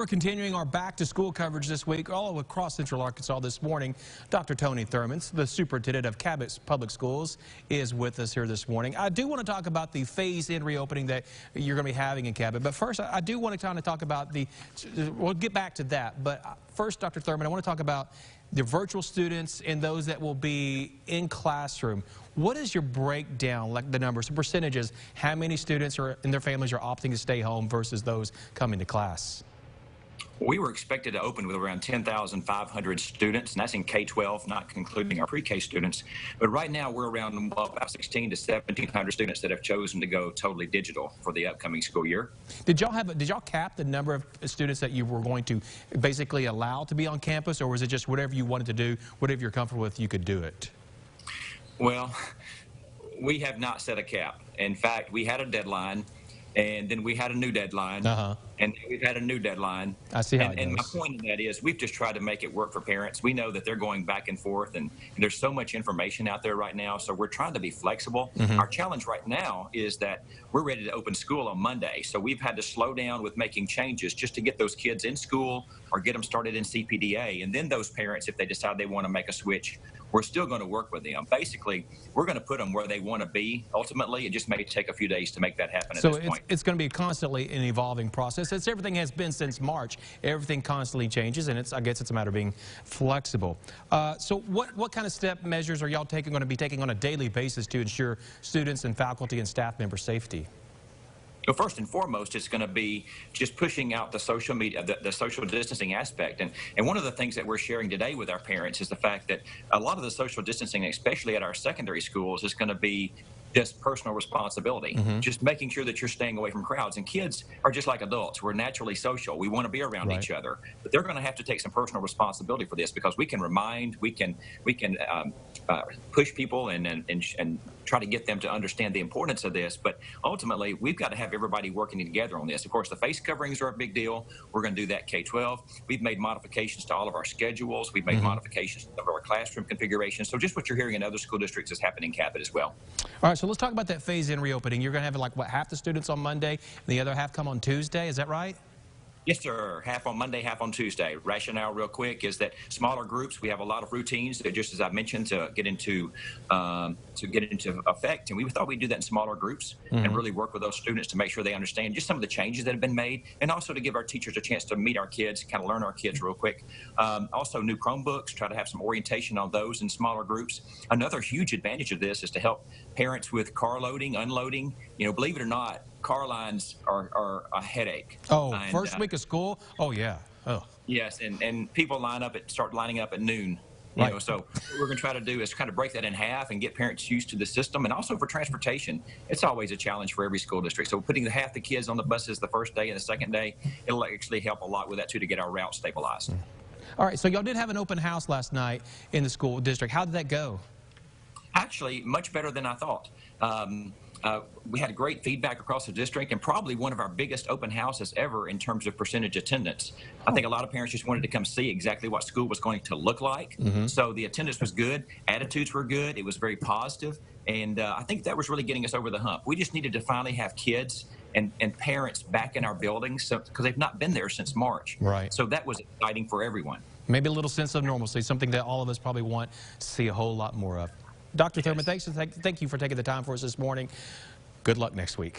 We're continuing our back to school coverage this week all across Central Arkansas this morning. Dr. Tony Thurmans, the superintendent of Cabot Public Schools, is with us here this morning. I do want to talk about the phase in reopening that you're going to be having in Cabot. But first, I do want to kind of talk about the, we'll get back to that. But first, Dr. Thurman, I want to talk about the virtual students and those that will be in classroom. What is your breakdown, like the numbers, the percentages, how many students are, and their families are opting to stay home versus those coming to class? We were expected to open with around 10,500 students, and that's in K-12, not including our pre-K students. But right now, we're around well, about 16 to 1,700 students that have chosen to go totally digital for the upcoming school year. Did y'all have? Did y'all cap the number of students that you were going to basically allow to be on campus, or was it just whatever you wanted to do, whatever you're comfortable with, you could do it? Well, we have not set a cap. In fact, we had a deadline and then we had a new deadline, uh-huh. and we've had a new deadline. I see how and, and my point in that is we've just tried to make it work for parents. We know that they're going back and forth, and, and there's so much information out there right now, so we're trying to be flexible. Mm-hmm. Our challenge right now is that we're ready to open school on Monday, so we've had to slow down with making changes just to get those kids in school or get them started in CPDA, and then those parents, if they decide they want to make a switch, we're still going to work with them. Basically, we're going to put them where they want to be. Ultimately, it just may take a few days to make that happen. so it's, it's going to be constantly an evolving process. As everything has been since March, everything constantly changes, and it's I guess it's a matter of being flexible. Uh, so, what what kind of step measures are y'all taking going to be taking on a daily basis to ensure students and faculty and staff member safety? Well, first and foremost, it's going to be just pushing out the social media, the, the, social distancing aspect. And, and one of the things that we're sharing today with our parents is the fact that a lot of the social distancing, especially at our secondary schools, is going to be just personal responsibility, mm-hmm. just making sure that you're staying away from crowds. And kids are just like adults. We're naturally social. We want to be around right. each other, but they're going to have to take some personal responsibility for this because we can remind, we can, we can um, uh, push people and, and, and, and try to get them to understand the importance of this. But ultimately, we've got to have everybody working together on this. Of course, the face coverings are a big deal. We're going to do that K-12. We've made modifications to all of our schedules. We've made mm-hmm. modifications to our classroom configurations. So just what you're hearing in other school districts is happening in Cabot as well. All right, so let's talk about that phase-in reopening. You're going to have like what half the students on Monday, and the other half come on Tuesday. Is that right? Yes, sir. Half on Monday, half on Tuesday. Rationale, real quick, is that smaller groups. We have a lot of routines, that, just as I mentioned, to get into um, to get into effect, and we thought we'd do that in smaller groups mm-hmm. and really work with those students to make sure they understand just some of the changes that have been made, and also to give our teachers a chance to meet our kids, kind of learn our kids real quick. Um, also, new Chromebooks. Try to have some orientation on those in smaller groups. Another huge advantage of this is to help parents with car loading, unloading. You know, believe it or not, car lines are, are a headache. Oh, and, first uh, week of school? Oh, yeah. Oh. Yes, and, and people line up at start lining up at noon. You right. know, so what we're going to try to do is kind of break that in half and get parents used to the system, and also for transportation, it's always a challenge for every school district. So putting the half the kids on the buses the first day and the second day, it'll actually help a lot with that too to get our route stabilized. Mm. All right, so y'all did have an open house last night in the school district. How did that go? Actually, much better than I thought. Um, uh, we had great feedback across the district and probably one of our biggest open houses ever in terms of percentage attendance. I think a lot of parents just wanted to come see exactly what school was going to look like. Mm-hmm. So the attendance was good, attitudes were good, it was very positive, and uh, I think that was really getting us over the hump. We just needed to finally have kids and, and parents back in our buildings because so, they've not been there since March. Right. So that was exciting for everyone. Maybe a little sense of normalcy, something that all of us probably want to see a whole lot more of. Dr. Thurman, thanks, thank you for taking the time for us this morning. Good luck next week.